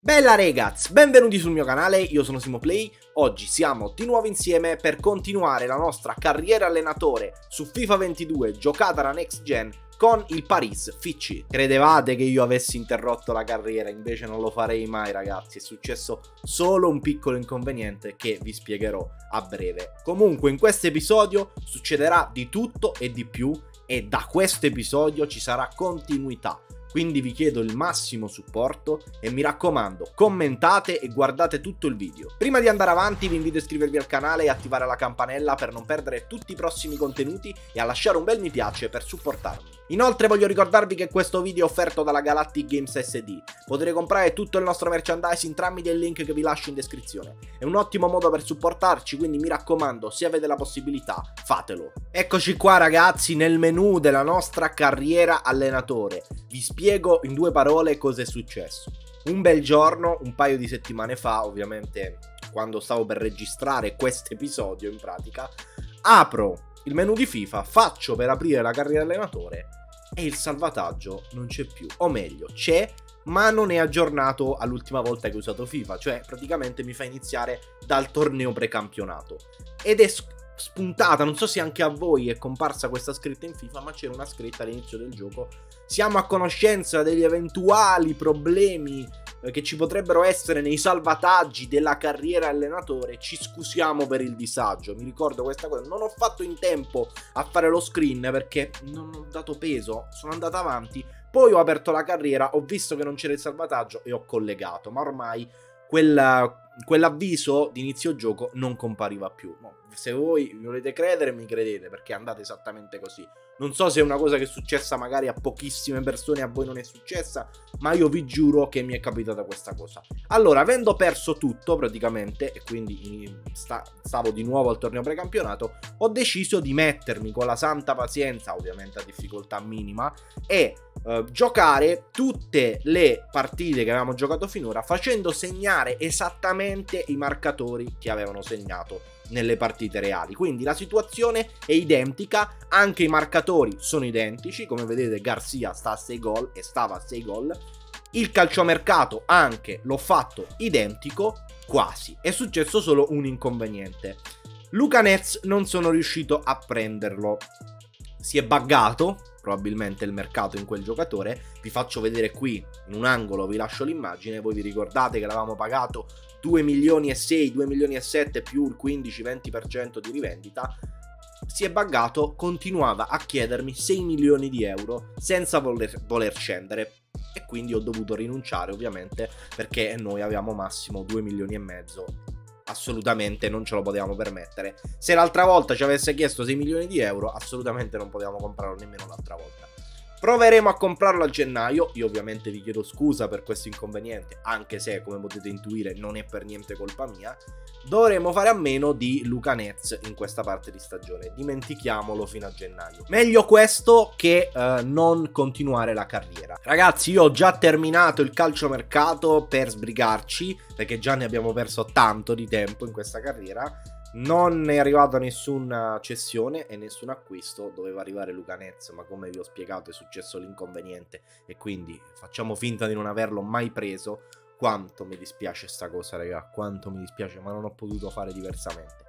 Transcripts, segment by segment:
Bella ragazzi, benvenuti sul mio canale, io sono SimoPlay, oggi siamo di nuovo insieme per continuare la nostra carriera allenatore su FIFA 22 giocata da Next Gen con il Paris FC. Credevate che io avessi interrotto la carriera, invece non lo farei mai ragazzi, è successo solo un piccolo inconveniente che vi spiegherò a breve. Comunque in questo episodio succederà di tutto e di più e da questo episodio ci sarà continuità. Quindi vi chiedo il massimo supporto e mi raccomando, commentate e guardate tutto il video. Prima di andare avanti vi invito a iscrivervi al canale e attivare la campanella per non perdere tutti i prossimi contenuti e a lasciare un bel mi piace per supportarmi. Inoltre voglio ricordarvi che questo video è offerto dalla Galactic Games SD. Potete comprare tutto il nostro merchandising tramite il link che vi lascio in descrizione. È un ottimo modo per supportarci, quindi mi raccomando, se avete la possibilità, fatelo. Eccoci qua ragazzi nel menu della nostra carriera allenatore. Vi spiego in due parole cosa è successo. Un bel giorno, un paio di settimane fa, ovviamente quando stavo per registrare questo episodio in pratica, apro il menu di FIFA, faccio per aprire la carriera allenatore e il salvataggio non c'è più. O meglio, c'è, ma non è aggiornato all'ultima volta che ho usato FIFA, cioè praticamente mi fa iniziare dal torneo precampionato. Ed è spuntata, non so se anche a voi è comparsa questa scritta in FIFA, ma c'era una scritta all'inizio del gioco. Siamo a conoscenza degli eventuali problemi che ci potrebbero essere nei salvataggi della carriera allenatore, ci scusiamo per il disagio. Mi ricordo questa cosa. Non ho fatto in tempo a fare lo screen perché non ho dato peso, sono andato avanti. Poi ho aperto la carriera, ho visto che non c'era il salvataggio e ho collegato. Ma ormai quella quell'avviso di inizio gioco non compariva più. No, se voi mi volete credere, mi credete perché è andata esattamente così. Non so se è una cosa che è successa magari a pochissime persone, a voi non è successa, ma io vi giuro che mi è capitata questa cosa. Allora, avendo perso tutto praticamente, e quindi sta, stavo di nuovo al torneo precampionato, ho deciso di mettermi con la santa pazienza, ovviamente a difficoltà minima, e eh, giocare tutte le partite che avevamo giocato finora facendo segnare esattamente i marcatori che avevano segnato nelle partite reali. Quindi la situazione è identica, anche i marcatori sono identici, come vedete Garcia sta a 6 gol e stava a 6 gol. Il calciomercato anche l'ho fatto identico, quasi. È successo solo un inconveniente. Luca Nets non sono riuscito a prenderlo. Si è buggato, probabilmente il mercato in quel giocatore. Vi faccio vedere qui in un angolo, vi lascio l'immagine. Voi vi ricordate che l'avevamo pagato 2 milioni e 6, 2 milioni e 7 più il 15-20% di rivendita. Si è buggato, continuava a chiedermi 6 milioni di euro senza voler, voler scendere e quindi ho dovuto rinunciare ovviamente perché noi avevamo massimo 2 milioni e mezzo assolutamente non ce lo potevamo permettere. Se l'altra volta ci avesse chiesto 6 milioni di euro, assolutamente non potevamo comprarlo nemmeno l'altra volta. Proveremo a comprarlo a gennaio, io ovviamente vi chiedo scusa per questo inconveniente, anche se come potete intuire non è per niente colpa mia. Dovremo fare a meno di Luca Nets in questa parte di stagione, dimentichiamolo fino a gennaio. Meglio questo che uh, non continuare la carriera. Ragazzi, io ho già terminato il calciomercato per sbrigarci, perché già ne abbiamo perso tanto di tempo in questa carriera non è arrivata nessuna cessione e nessun acquisto, doveva arrivare Luca Nez, ma come vi ho spiegato è successo l'inconveniente e quindi facciamo finta di non averlo mai preso. Quanto mi dispiace sta cosa, raga, quanto mi dispiace, ma non ho potuto fare diversamente.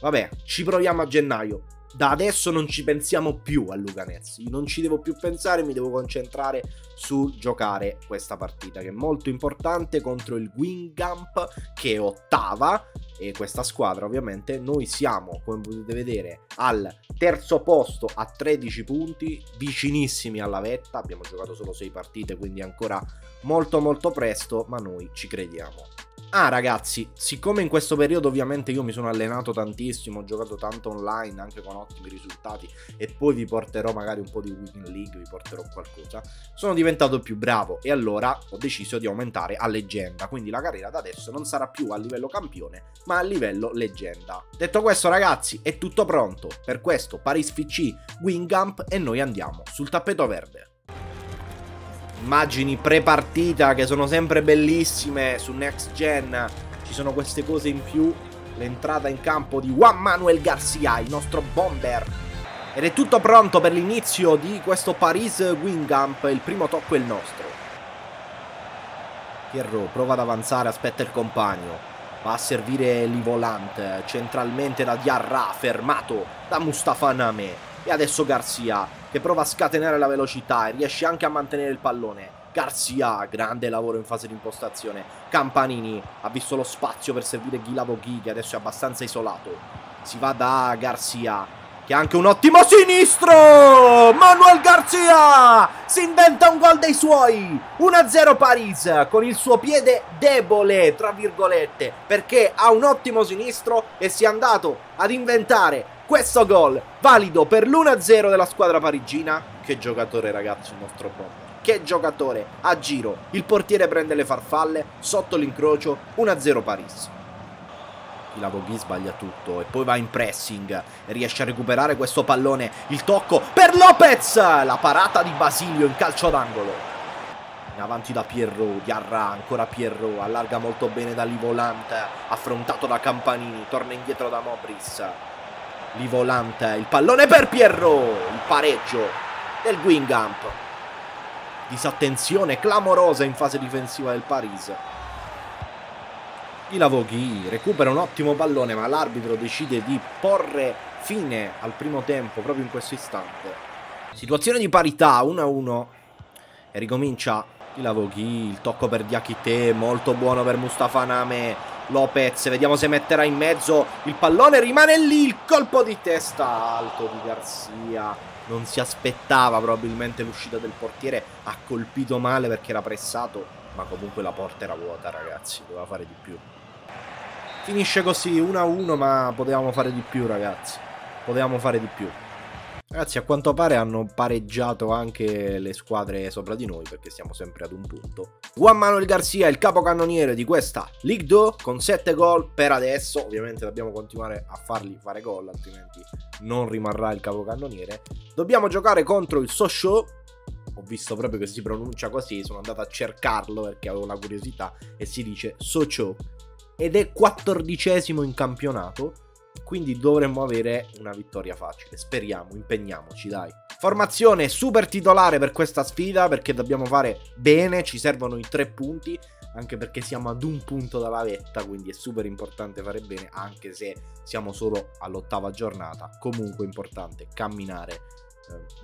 Vabbè, ci proviamo a gennaio da adesso non ci pensiamo più a. Io non ci devo più pensare, mi devo concentrare su giocare questa partita che è molto importante contro il Wingamp che è ottava e questa squadra ovviamente noi siamo come potete vedere al terzo posto a 13 punti vicinissimi alla vetta. Abbiamo giocato solo 6 partite quindi ancora molto molto presto ma noi ci crediamo Ah ragazzi, siccome in questo periodo ovviamente io mi sono allenato tantissimo, ho giocato tanto online anche con ottimi risultati e poi vi porterò magari un po' di Weekend League, vi porterò qualcosa, sono diventato più bravo e allora ho deciso di aumentare a leggenda, quindi la carriera da adesso non sarà più a livello campione ma a livello leggenda. Detto questo ragazzi è tutto pronto. Per questo Paris FC Wingamp e noi andiamo sul tappeto verde immagini pre-partita che sono sempre bellissime su Next Gen. Ci sono queste cose in più. L'entrata in campo di Juan Manuel Garcia, il nostro bomber. Ed è tutto pronto per l'inizio di questo Paris Wingamp. Il primo tocco è il nostro. Pierro prova ad avanzare, aspetta il compagno. Va a servire Livolant centralmente da Diarra, fermato da Mustafa Name. E adesso Garzia che prova a scatenare la velocità e riesce anche a mantenere il pallone. Garzia, grande lavoro in fase di impostazione. Campanini ha visto lo spazio per servire Ghilavo Ghi che adesso è abbastanza isolato. Si va da Garzia che ha anche un ottimo sinistro! Manuel Garzia si inventa un gol dei suoi! 1-0 Paris con il suo piede debole, tra virgolette, perché ha un ottimo sinistro e si è andato ad inventare questo gol valido per l'1-0 della squadra parigina. Che giocatore ragazzi il nostro bomber. Che giocatore a giro. Il portiere prende le farfalle sotto l'incrocio 1-0 Paris. Ilavoghi sbaglia tutto e poi va in pressing riesce a recuperare questo pallone. Il tocco per Lopez! La parata di Basilio in calcio d'angolo. In avanti da Pierro, Diarra, ancora Pierro, allarga molto bene da Livolant, affrontato da Campanini, torna indietro da Mobris. Livolant, il pallone per Pierro, il pareggio del Wingamp. Disattenzione clamorosa in fase difensiva del Paris. Ilavoghi recupera un ottimo pallone ma l'arbitro decide di porre fine al primo tempo proprio in questo istante. Situazione di parità 1-1 e ricomincia Ilavoghi, il tocco per Diakite, molto buono per Mustafa Name, Lopez, vediamo se metterà in mezzo il pallone, rimane lì il colpo di testa alto di Garzia, non si aspettava probabilmente l'uscita del portiere, ha colpito male perché era pressato, ma comunque la porta era vuota ragazzi, doveva fare di più. Finisce così 1-1 ma potevamo fare di più ragazzi. Potevamo fare di più. Ragazzi a quanto pare hanno pareggiato anche le squadre sopra di noi perché siamo sempre ad un punto. Juan Manuel Garcia il capocannoniere di questa League 2 con 7 gol per adesso. Ovviamente dobbiamo continuare a fargli fare gol altrimenti non rimarrà il capocannoniere. Dobbiamo giocare contro il Sochaux ho visto proprio che si pronuncia così, sono andato a cercarlo perché avevo la curiosità e si dice Sochaux ed è quattordicesimo in campionato. Quindi dovremmo avere una vittoria facile. Speriamo, impegniamoci, dai. Formazione super titolare per questa sfida perché dobbiamo fare bene, ci servono i tre punti, anche perché siamo ad un punto dalla vetta, quindi è super importante fare bene, anche se siamo solo all'ottava giornata. Comunque è importante camminare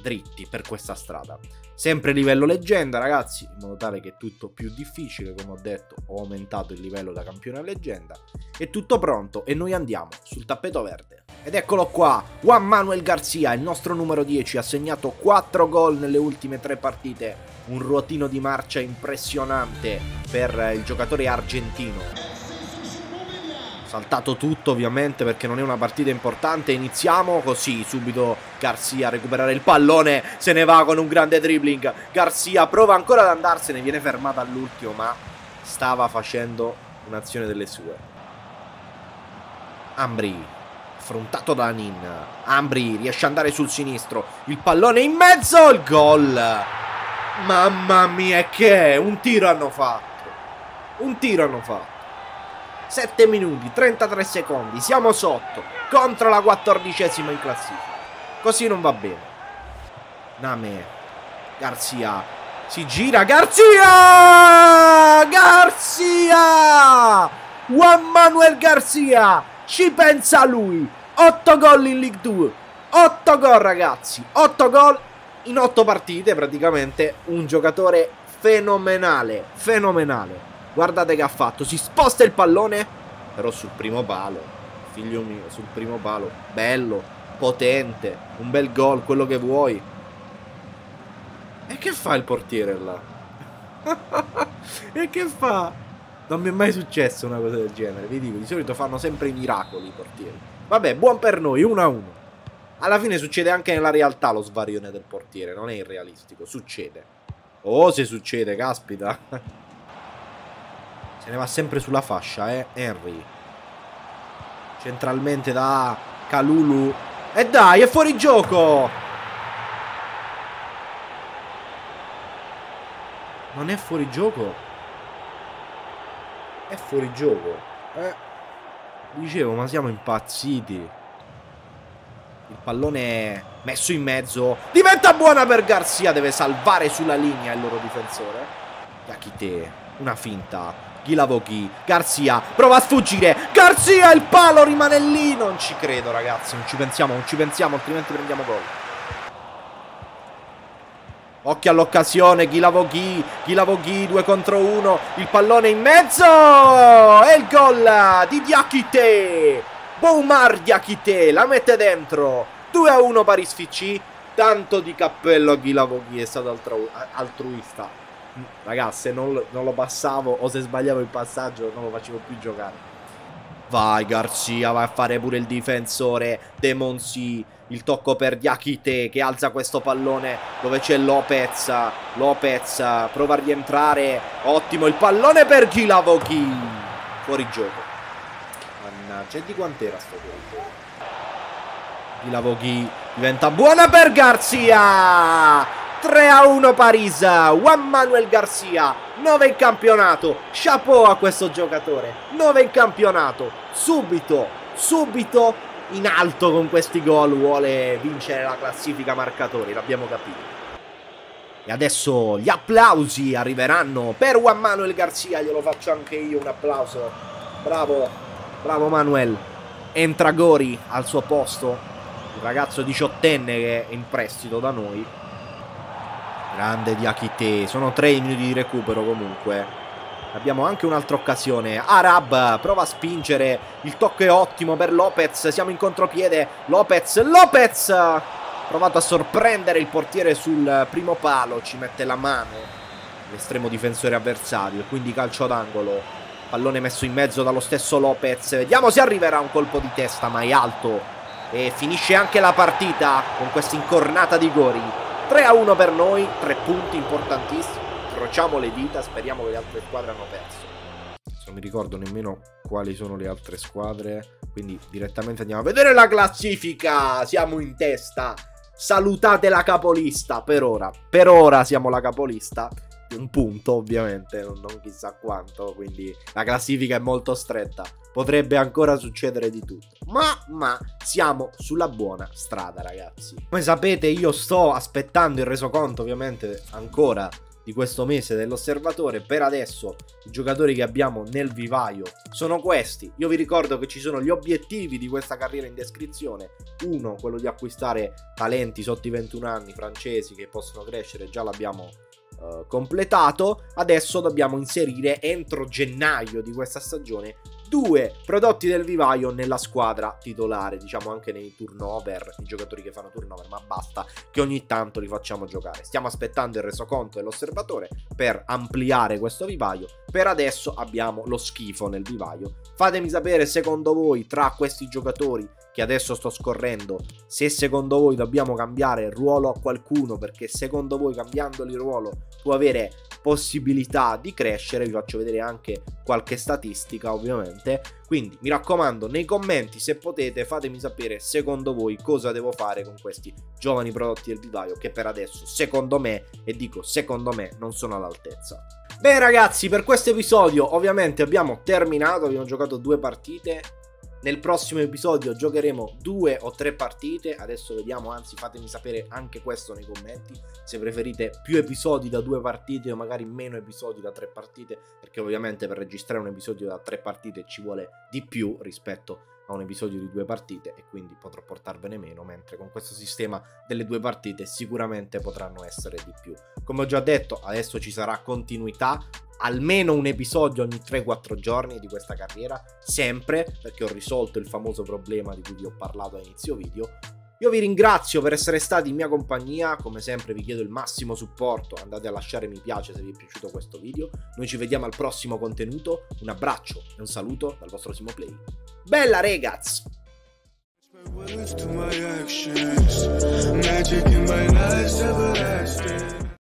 dritti per questa strada. Sempre livello leggenda, ragazzi, in modo tale che tutto più difficile, come ho detto, ho aumentato il livello da campione a leggenda. È tutto pronto e noi andiamo sul tappeto verde. Ed eccolo qua, Juan Manuel Garcia, il nostro numero 10, ha segnato 4 gol nelle ultime 3 partite. Un ruotino di marcia impressionante per il giocatore argentino. Saltato tutto ovviamente perché non è una partita importante. Iniziamo così subito Garcia a recuperare il pallone Se ne va con un grande dribbling. Garcia prova ancora ad andarsene Viene fermato all'ultimo ma stava facendo un'azione delle sue. Ambri Affrontato da Nin Ambri riesce ad andare sul sinistro. Il pallone in mezzo Il gol! Mamma mia che è? Un tiro hanno fatto. Un tiro hanno fatto 7 minuti, 33 secondi, siamo sotto, contro la quattordicesima in classifica. Così non va bene. Name, Garzia, si gira, Garzia! Garzia! Juan Manuel Garzia, ci pensa lui. 8 gol in League 2, 8 gol ragazzi, 8 gol in 8 partite praticamente, un giocatore fenomenale, fenomenale. Guardate che ha fatto. Si sposta il pallone. Però sul primo palo. Figlio mio, sul primo palo. Bello, potente. Un bel gol, quello che vuoi. E che fa il portiere là? e che fa? Non mi è mai successo una cosa del genere. Vi dico, di solito fanno sempre i miracoli i portieri. Vabbè, buon per noi, 1 a 1. Alla fine succede anche nella realtà lo svarione del portiere, non è irrealistico, succede. Oh, se succede, caspita. Se ne va sempre sulla fascia, eh. Henry. Centralmente da Calulu. E dai, è fuori gioco! Non è fuori gioco? È fuori gioco. Eh. Dicevo, ma siamo impazziti. Il pallone messo in mezzo. Diventa buona per Garzia. Deve salvare sulla linea il loro difensore. Yakite, una finta. Ghilavoghi, Garzia, prova a sfuggire. Garzia, il palo rimane lì. Non ci credo, ragazzi. Non ci pensiamo, non ci pensiamo, altrimenti prendiamo gol. Occhio all'occasione, Ghilavoghi, Ghilavoghi, 2 contro 1, il pallone in mezzo e il gol di Diakite. Boumar Diakite la mette dentro, 2 a 1 Paris FC, tanto di cappello a Ghilavoghi, è stato altru altruista. Ragazzi, se non, non lo passavo o se sbagliavo il passaggio non lo facevo più giocare. Vai Garzia, vai a fare pure il difensore De Monsi il tocco per Diakite che alza questo pallone dove c'è Lopez. Lopez prova a rientrare. Ottimo il pallone per Gilavochi. Fuori gioco. Mannaggia, di quant'era sto gol? Gilavochi diventa buona per Garzia. 3 a 1 Paris. Juan Manuel Garcia. 9 in campionato. Chapeau a questo giocatore. 9 in campionato. Subito, subito in alto con questi gol vuole vincere la classifica marcatori, l'abbiamo capito. E adesso gli applausi arriveranno per Juan Manuel Garcia, glielo faccio anche io un applauso. Bravo, bravo Manuel. Entra Gori al suo posto, il ragazzo diciottenne che è in prestito da noi. Grande Diakite, sono tre minuti di recupero comunque. Abbiamo anche un'altra occasione. Arab prova a spingere. Il tocco è ottimo per Lopez. Siamo in contropiede. Lopez. Lopez! Provato a sorprendere il portiere sul primo palo. Ci mette la mano l'estremo difensore avversario. Quindi calcio d'angolo. Pallone messo in mezzo dallo stesso Lopez. Vediamo se arriverà un colpo di testa, ma è alto. E finisce anche la partita con questa incornata di Gori. 3 a 1 per noi. Tre punti importantissimi incrociamo le dita, speriamo che le altre squadre hanno perso. Non mi ricordo nemmeno quali sono le altre squadre, quindi direttamente andiamo a vedere la classifica. Siamo in testa. Salutate la capolista per ora. Per ora siamo la capolista. Un punto, ovviamente, non, non chissà quanto. Quindi la classifica è molto stretta. Potrebbe ancora succedere di tutto. Ma, ma, siamo sulla buona strada, ragazzi. Come sapete, io sto aspettando il resoconto, ovviamente, ancora di questo mese dell'osservatore. Per adesso i giocatori che abbiamo nel vivaio sono questi. Io vi ricordo che ci sono gli obiettivi di questa carriera in descrizione. Uno, quello di acquistare talenti sotto i 21 anni francesi che possono crescere, già l'abbiamo uh, completato. Adesso dobbiamo inserire entro gennaio di questa stagione due prodotti del vivaio nella squadra titolare, diciamo anche nei turnover, i giocatori che fanno turnover, ma basta che ogni tanto li facciamo giocare. Stiamo aspettando il resoconto dell'osservatore per ampliare questo vivaio. Per adesso abbiamo lo schifo nel vivaio. Fatemi sapere secondo voi tra questi giocatori che adesso sto scorrendo, se secondo voi dobbiamo cambiare ruolo a qualcuno, perché secondo voi cambiandoli ruolo può avere possibilità di crescere, vi faccio vedere anche qualche statistica ovviamente, quindi mi raccomando nei commenti se potete fatemi sapere secondo voi cosa devo fare con questi giovani prodotti del vivaio che per adesso secondo me, e dico secondo me, non sono all'altezza. Bene ragazzi, per questo episodio ovviamente abbiamo terminato, abbiamo giocato due partite, nel prossimo episodio giocheremo due o tre partite, adesso vediamo, anzi fatemi sapere anche questo nei commenti, se preferite più episodi da due partite o magari meno episodi da tre partite, perché ovviamente per registrare un episodio da tre partite ci vuole di più rispetto a un episodio di due partite e quindi potrò portarvene meno, mentre con questo sistema delle due partite sicuramente potranno essere di più. Come ho già detto, adesso ci sarà continuità, almeno un episodio ogni 3-4 giorni di questa carriera, sempre perché ho risolto il famoso problema di cui vi ho parlato a inizio video. Io vi ringrazio per essere stati in mia compagnia, come sempre vi chiedo il massimo supporto, andate a lasciare mi piace se vi è piaciuto questo video, noi ci vediamo al prossimo contenuto, un abbraccio e un saluto dal vostro Simo Play. Bella regaz!